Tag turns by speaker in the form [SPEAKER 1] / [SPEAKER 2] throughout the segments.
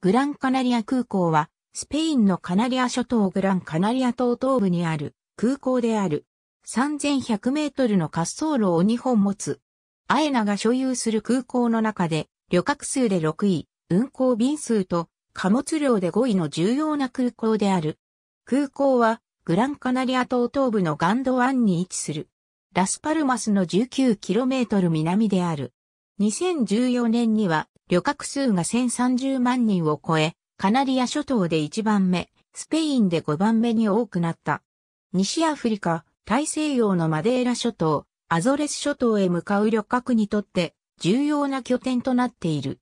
[SPEAKER 1] グランカナリア空港は、スペインのカナリア諸島グランカナリア島東部にある空港である。3100メートルの滑走路を2本持つ。アエナが所有する空港の中で、旅客数で6位、運航便数と貨物量で5位の重要な空港である。空港は、グランカナリア島東部のガンド湾に位置する。ラスパルマスの 19km 南である。2014年には旅客数が1030万人を超え、カナリア諸島で1番目、スペインで5番目に多くなった。西アフリカ、大西洋のマデーラ諸島、アゾレス諸島へ向かう旅客にとって重要な拠点となっている。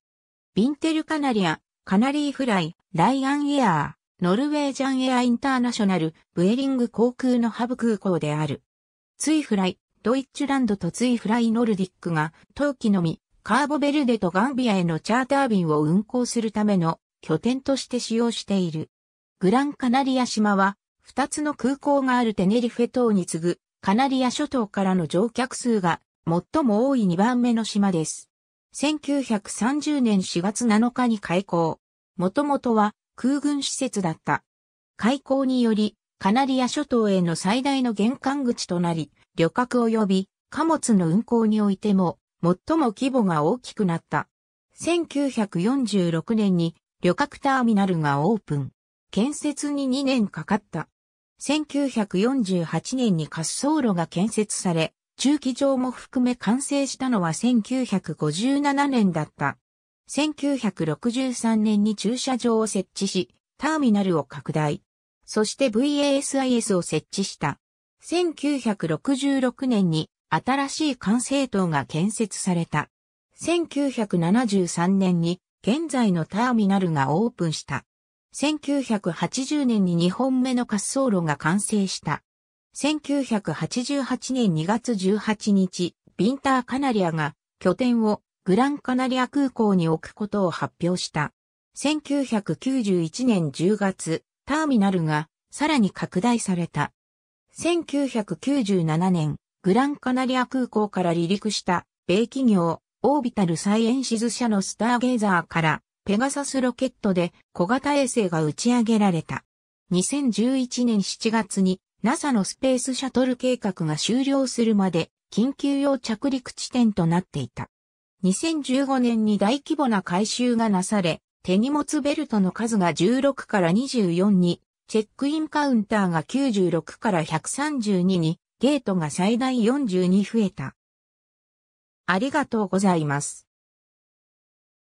[SPEAKER 1] ビンテルカナリア、カナリーフライ、ライアンエアー、ノルウェージャンエアインターナショナル、ブエリング航空のハブ空港である。ツイフライ、ドイッチュランドとツイフライノルディックが、冬季のみ、カーボベルデとガンビアへのチャーター便を運航するための拠点として使用している。グランカナリア島は、二つの空港があるテネリフェ島に次ぐ、カナリア諸島からの乗客数が最も多い2番目の島です。1930年4月7日に開港。もともとは空軍施設だった。開港により、カナリア諸島への最大の玄関口となり、旅客及び貨物の運航においても最も規模が大きくなった。1946年に旅客ターミナルがオープン。建設に2年かかった。1948年に滑走路が建設され、中期上も含め完成したのは1957年だった。1963年に駐車場を設置し、ターミナルを拡大。そして VASIS を設置した。1966年に新しい管制塔が建設された。1973年に現在のターミナルがオープンした。1980年に2本目の滑走路が完成した。1988年2月18日、ビンターカナリアが拠点をグランカナリア空港に置くことを発表した。1991年10月、ターミナルがさらに拡大された。1997年、グランカナリア空港から離陸した米企業オービタルサイエンシズ社のスターゲーザーからペガサスロケットで小型衛星が打ち上げられた。2011年7月に NASA のスペースシャトル計画が終了するまで緊急用着陸地点となっていた。2015年に大規模な改修がなされ、手荷物ベルトの数が16から24に、チェックインカウンターが96から132に、ゲートが最大42増えた。ありがとうございます。